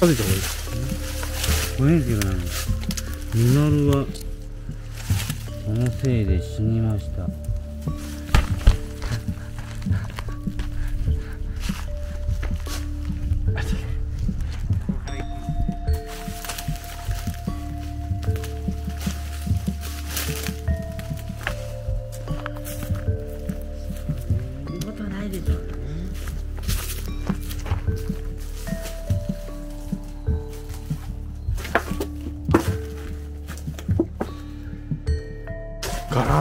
食べた方がい。いです怖いんですけどねミノルはそのせいで死にました。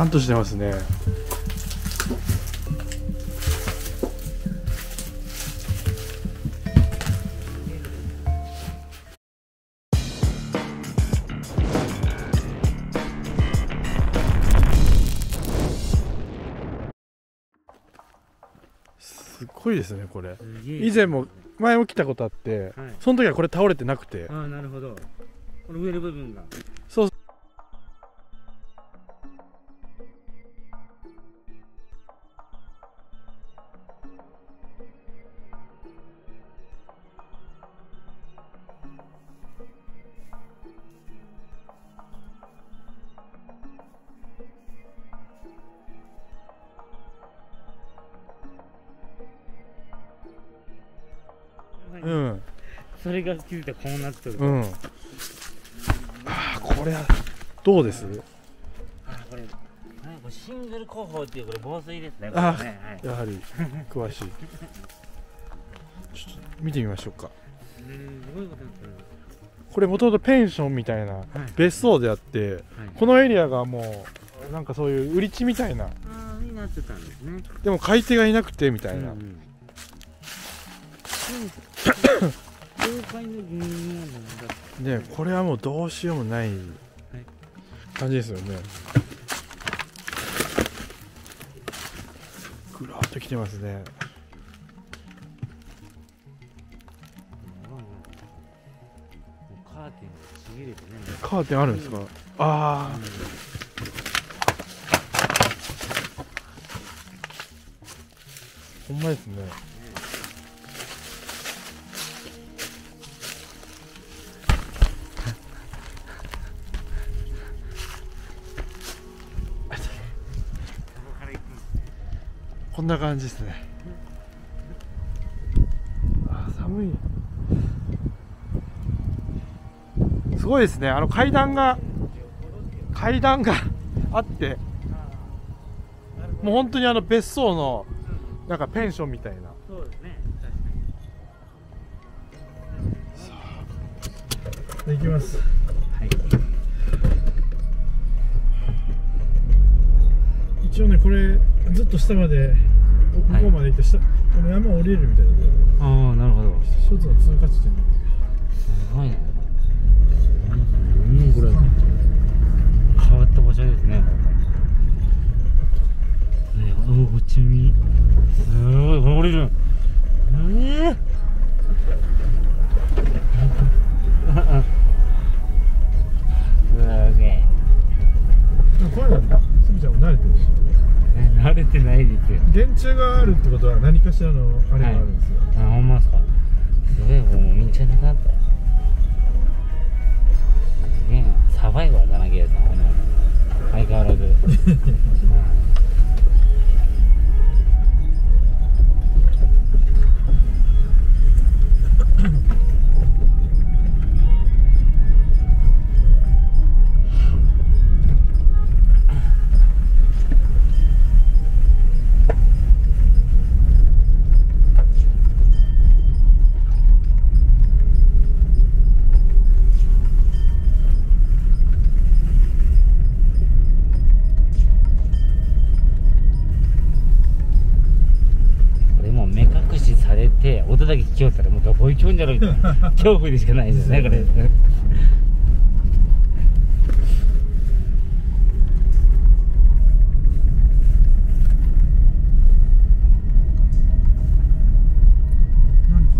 ガラーンとしてますね。すごいですねこれ。以前も前も来たことあって、はい。その時はこれ倒れてなくて。ああなるほど。この上の部分が。そうそれが気づいたらこうなってる、うん。あーこれはどうです？あこれなんかこれシングル工法っていうこれ防水ですね。ねはい。やはり詳しい。ちょっと見てみましょうか。うんすごいことになってる？これもともとペンションみたいな別荘であってはい。このエリアがもうなんかそういう売り地みたいな。ああになってたんですね。でも買い手がいなくてみたいな、うんうん 教会の疑問なんねこれはもうどうしようもない感じですよね。ぐらっと来てますね。カーテンちぎれてね。カーテンあるんですか？ああほんまですね。んな感じですね。あー寒い。すごいですね。あの階段が階段があってもう本当にあの別荘のなんかペンションみたいな。そうですね。いきます。はい。一応ねこれずっと下まで向こうまで行って下、この山降りれるみたいなああなるほど。一つの通過地点すごいね電柱があるってことは何かしらのあれがあるんですよ、あほんまですか。すごいもうみんちゃなかった。よんじゃろみたいな 恐怖でしかないですよねこれ。あ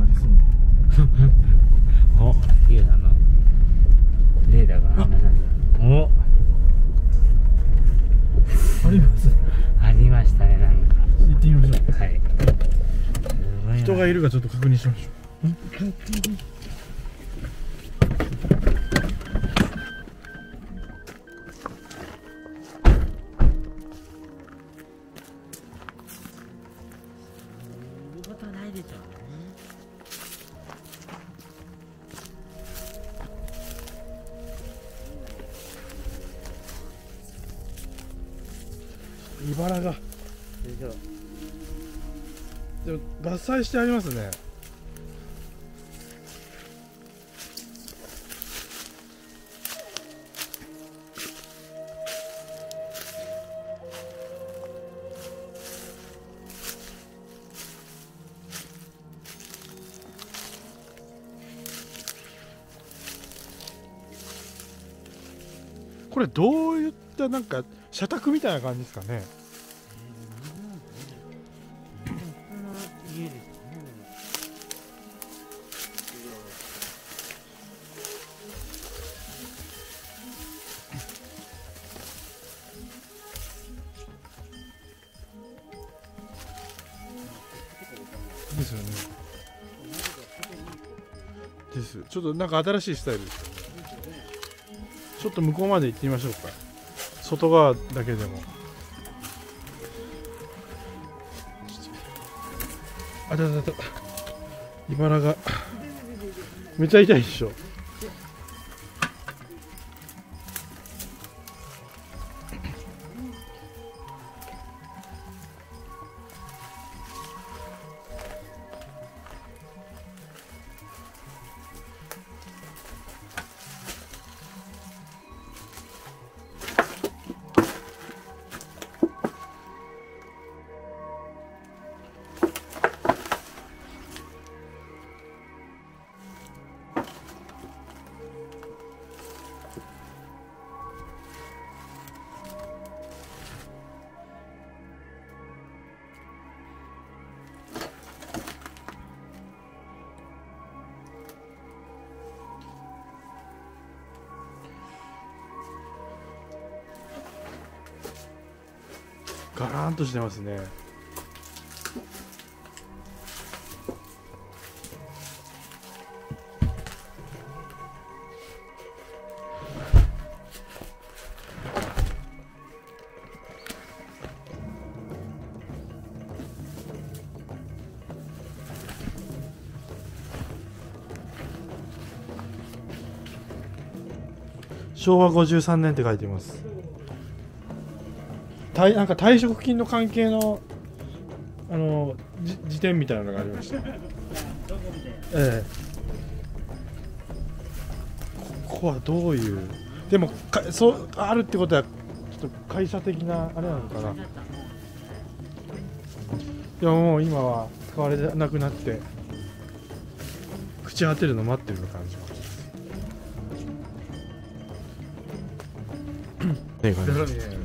りそうおいいよあのレーダーが話なんだお。あります。ありましたねなんか。行ってみましょう。はい。人がいるかちょっと確認しましょ茨が。でも伐採してありますね。これどういったなんか社宅みたいな感じですかねです。ちょっとなんか新しいスタイルですちょっと向こうまで行ってみましょうか。外側だけでも。あだだだ茨がめっちゃ痛いでしょ。ーンとしてますね。昭和53年って書いてます。退なんか退職金の関係のあのじ辞典みたいなのがありましたええ。こここはどういう？でもかそうあるってことはちょっと会社的なあれなのかな。いやもう今は使われなくなって朽ち果てるの待ってるの感じ。ますねえ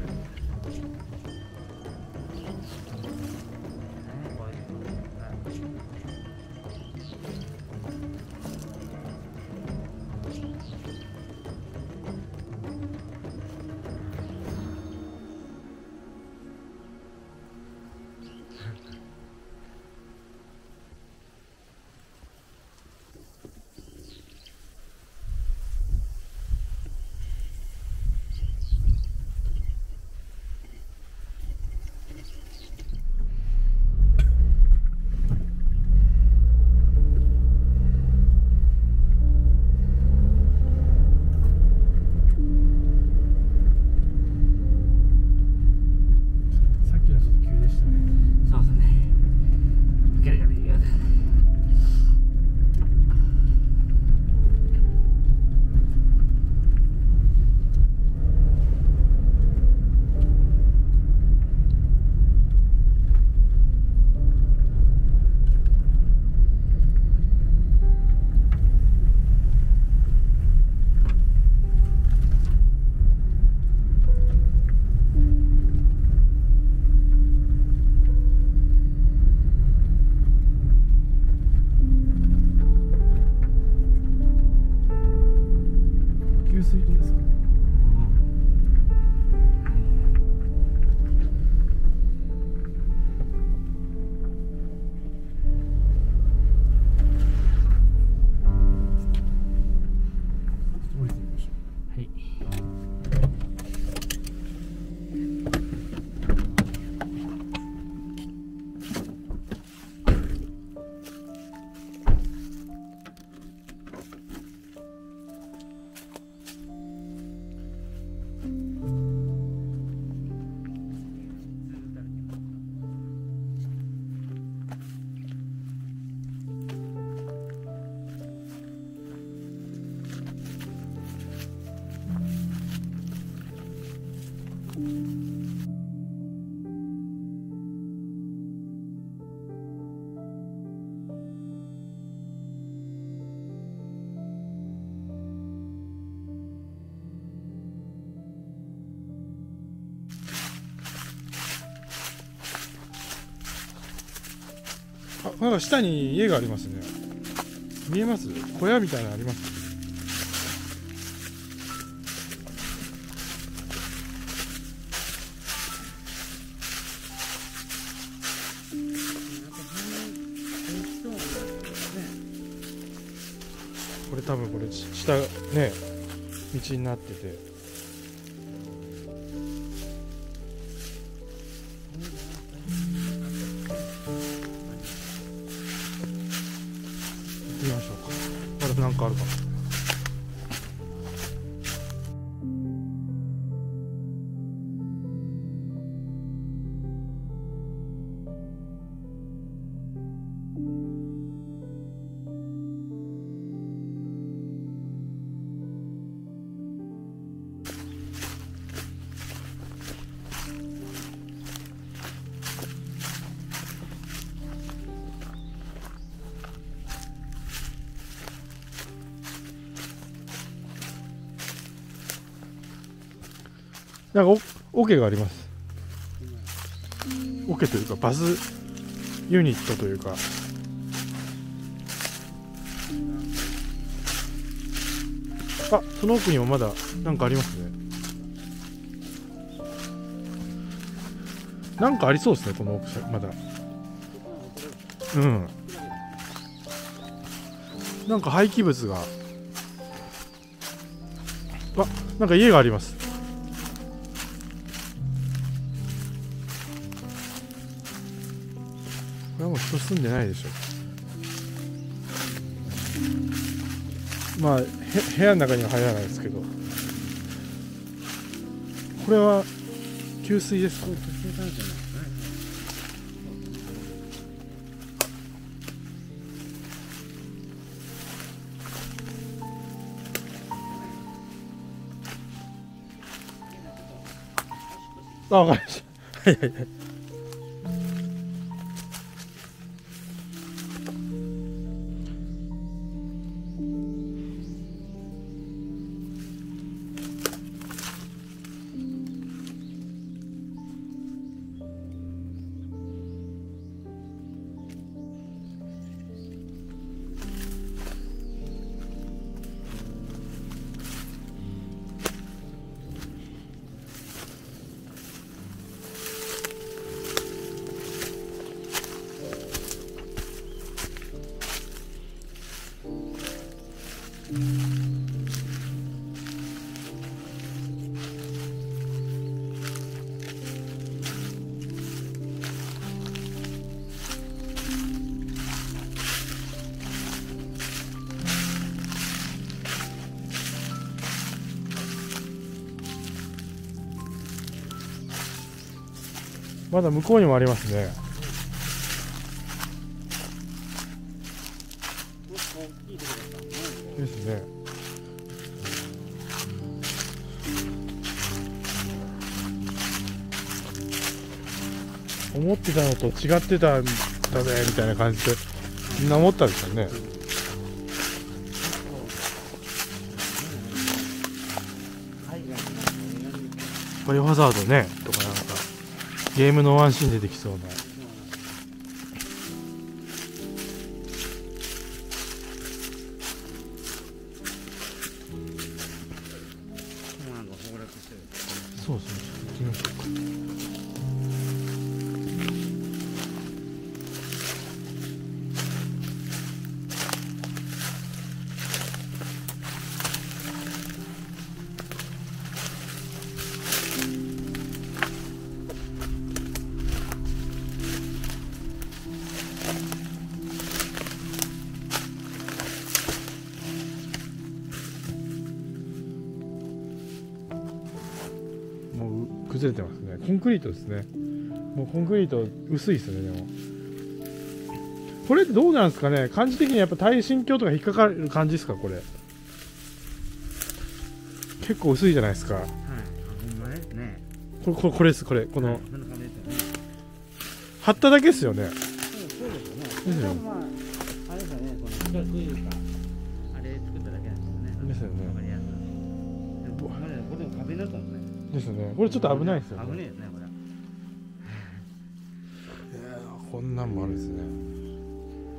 なんか下に家がありますね。見えます？小屋みたいなのあります？これ多分これし下ね道になっててなんかお桶があります。桶というかバスユニットというか。あその奥にもまだなんかありますね。なんかありそうですねこの奥まだ。うん。なんか廃棄物が。あなんか家があります住んでないでしょまあへ部屋の中には入らないですけどこれは給水ですか？あ、わかりました。はいはいはい。まだ向こうにもありますね。ですね。思ってたのと違ってたんだねみたいな感じでみんな思ったんですよね。バイオハザードねとかなんかゲームのワンシーン出てきそうな。崩れてますね。コンクリートですね。もうコンクリート薄いですねでも。これってどうなんですかね？感じ的にやっぱ耐震鏡とか引っかかる感じですか？これ。結構薄いじゃないですか。はい、あほんまね。ね。これこれこれですこれ。この、はい。貼っただけですよね。そうですよよね。ですよね、あれ作っただけなんですよね。ですよねですね。これちょっと危ないですよね。危ないですね、これ。こんなんもあるんですね。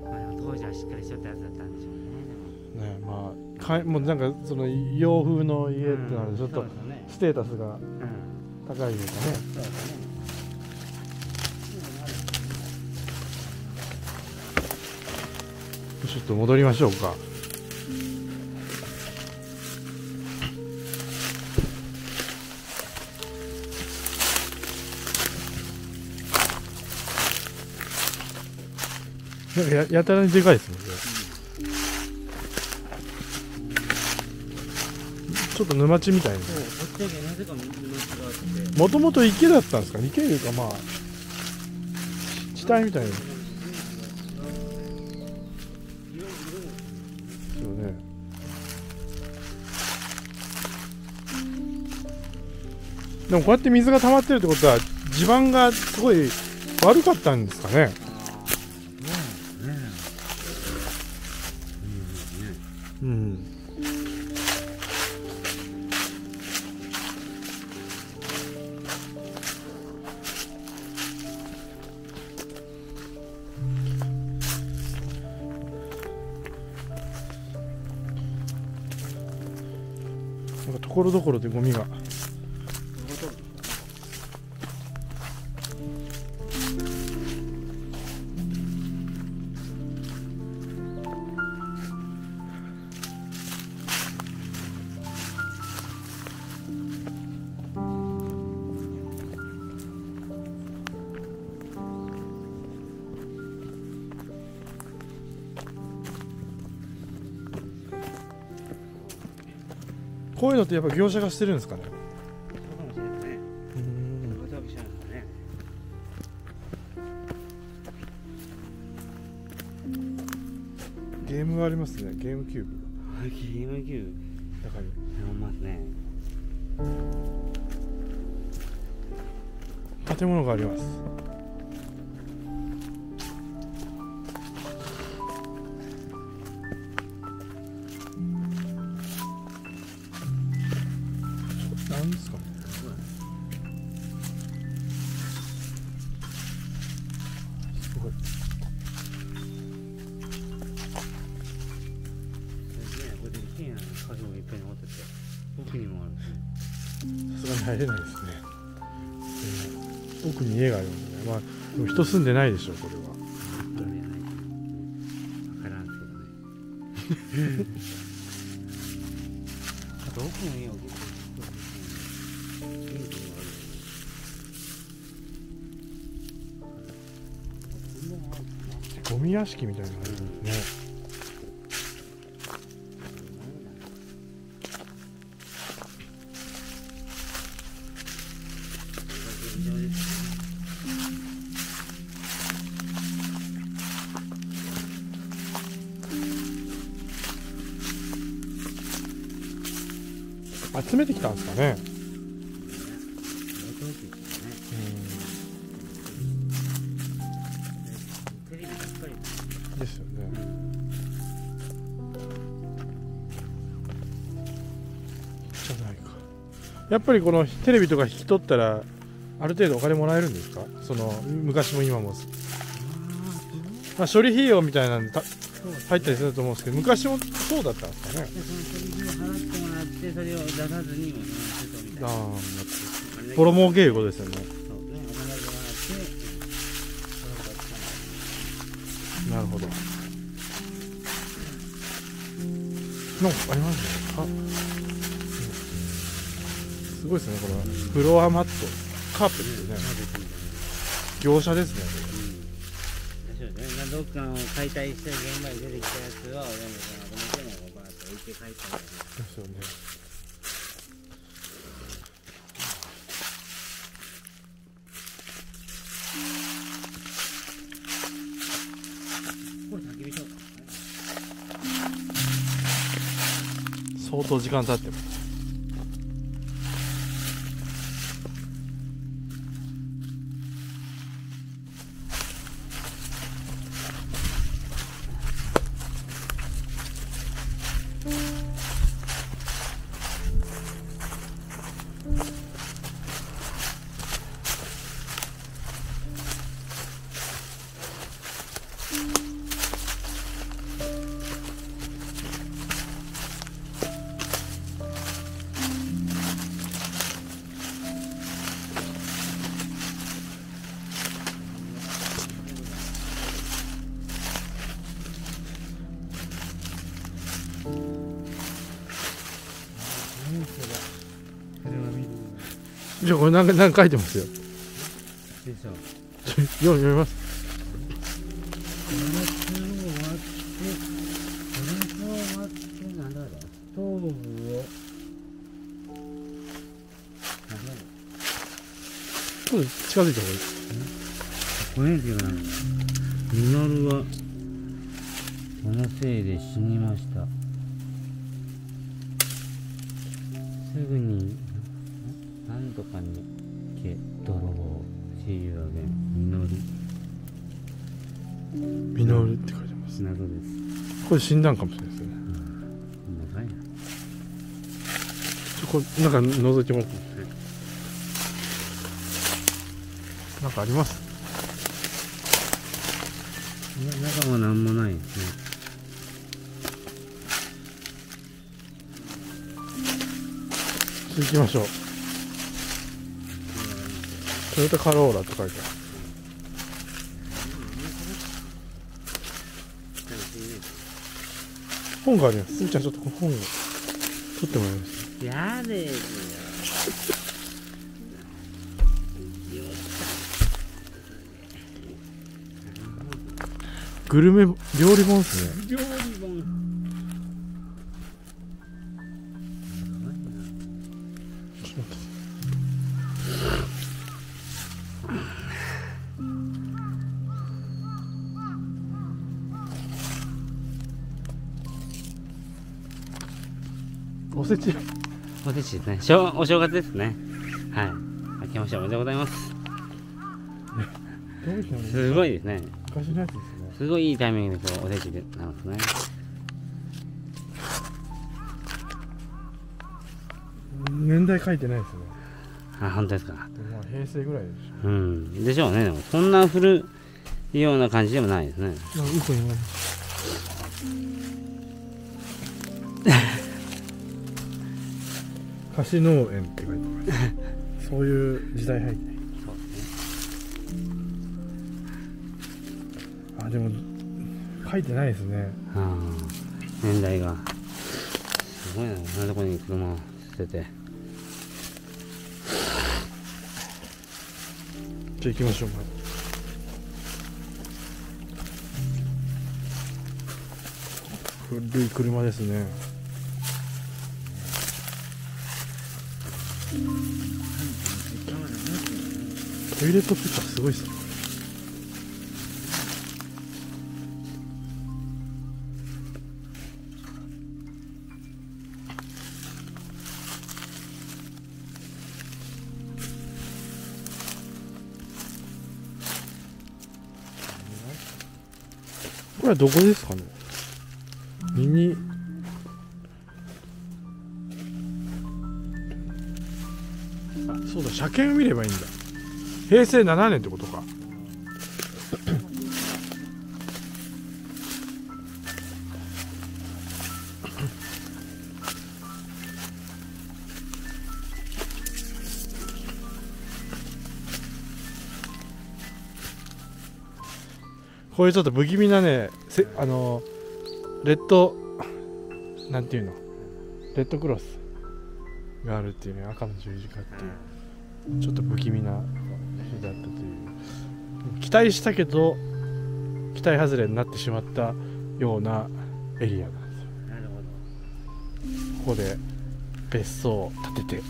まあ当時はしっかりしとったやつだったんでしょうね。ねまあかいもうなんかその洋風の家ってなるとちょっとステータスがうん。高いですかね。そうですね。ちょっと戻りましょうかなんかや やたらにでかいですね。これちょっと沼地みたいな。そうこっちだけなぜか水があってもともと池だったんですか？池というかまあ地帯みたいな。ですよね。でもこうやって水が溜まってるってことは地盤がすごい悪かったんですかね？ところどころでゴミが。ってやっぱ業者がしてるんですかね。そうかもしれないですねうん。こういう旅しなんですかねゲームがありますね。ゲームキューブ。あゲームキュー中に思いますね。建物があります人住んでないでしょうこれは。分からんけどね。あと奥の家を結構そうですね元気があるこんなのあるかなゴミ屋敷みたいなのがあるんですね集めてきたんですかね。ですよね。じゃないか。やっぱりこのテレビとか引き取ったらある程度お金もらえるんですか？その昔も今も、まあ、処理費用みたいなのた入ったりすると思うんですけど昔もそうだったんですかね。でその処理費を払ってもらってそれを出さずにああボロ儲けいうことですよね。なるほど。なんかありますね。あ、うんすごいですねこれは。フロアマット。カーペットね。業者ですねょうねまあどっかの解体した現場に出てきたやつを全部この表にこうバーッと置いて帰ったりとかですよね。これ焚き火しようか相当時間経ってます。じゃあこれ何か何か書いてますよ。でしょ読みます。このツを割ってこのツを割ってなんだろうストーブをなんだろうちょっと近づいた方がいいこれですよなミノルはそのせいで死にましたこれ診断かもしれないですよね。ちょこれなんか覗いてもらってなんかあります？いや中は何もないですね。行きましょう。トヨタカローラって書いてある本があります。すみちゃんちょっとこの本を取ってもらいます。やですよグルメ料理本ですね。料理おせちおせちですね。しょお正月ですね。はい。明けましておめでとうございます。すごいですね昔のやつですね。すごいいいタイミングでこうおせちでなんですね。年代書いてないですね。あ本当ですか。まあ平成ぐらいでしうん。でしょうね。でもそんな古いような感じでもないですね。ょなんかウコに言わ菓子農園って書いてます。そういう時代背景。そうですねあでも書いてないですね。ああ年代がすごいな。こんなとこに車を捨て。てじゃあ行きましょうまず古い車ですねトイレットペーパーすごいっすね。これはどこですかね？そうだ車検を見ればいいんだ。平成7年ってことか。こういうちょっと不気味なねせあのレッドなんていうの？レッドクロスがあるっていうね赤の十字架っていう。ちょっと不気味な日だったという期待したけど期待外れになってしまったようなエリアなんですよなるほどここで別荘を建てて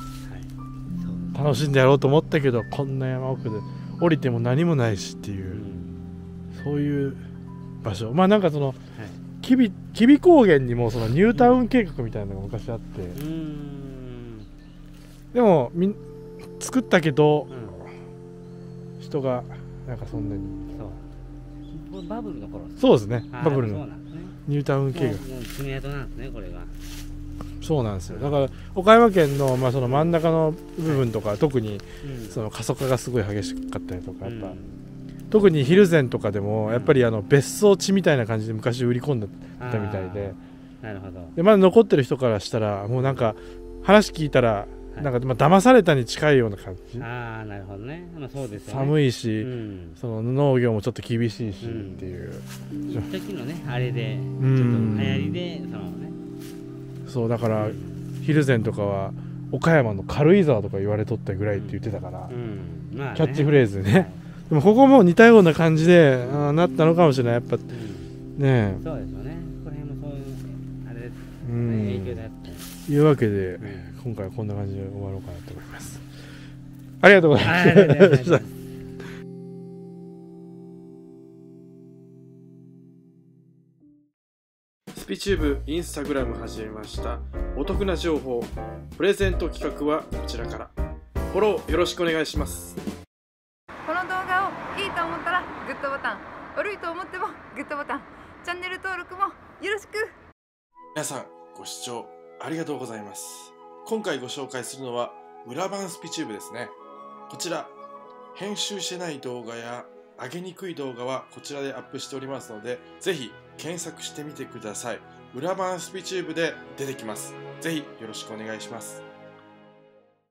楽しん。でやろうと思ったけどこんな山奥で降りても何もない。しっていううんそういう場所。まあなんかその吉備吉備高原にもそのニュータウン計画みたいなのが昔あって。でもみん作ったけどうん。人がなんかそんなに。そう。バブルの頃。そうですね。バブルのニュータウン計もう画もう爪痕なんですねこれが。そうなんですよ。だから岡山県の,、まあその真ん中の部分とか特にうん。その過疎化がすごい激しかったりとかやっぱ、うん。特に蒜山とかでもうん。やっぱりあの別荘地みたいな感じで昔売り込んでたみたいで。なるほど。でまだ残ってる人からしたらもうなんか話聞いたらいなんかまあ騙されたに近いような感じ。ああなるほどね。まあそうですよね。寒いいし、うん。その農業もちょっと厳しいしうん。っていう、一時のねあれでちょっとん流行りでそのね。そうだからうんヒルゼンとかは岡山の軽井沢とか言われとったぐらいって言ってたから、うん。まあね。キャッチフレーズでねでもここも似たような感じであーなったのかもしれない。やっぱうん。ねそうですよね。この辺もそういうあれですえうね影響んであっていうわけでうん。今回はこんな感じで終わろうかなと思います。ありがとうございました。スピチューブインスタグラム始めました。お得な情報プレゼント企画はこちらから。フォローよろしくお願いします。この動画をいいと思ったらグッドボタン。悪いと思ってもグッドボタン。チャンネル登録もよろしく。皆さんご視聴ありがとうございます。今回ご紹介するのは裏版スピチューブですね。こちら編集してない動画や上げにくい動画はこちらでアップしておりますのでぜひ検索してみてください。裏版スピチューブで出てきます。ぜひよろしくお願いします。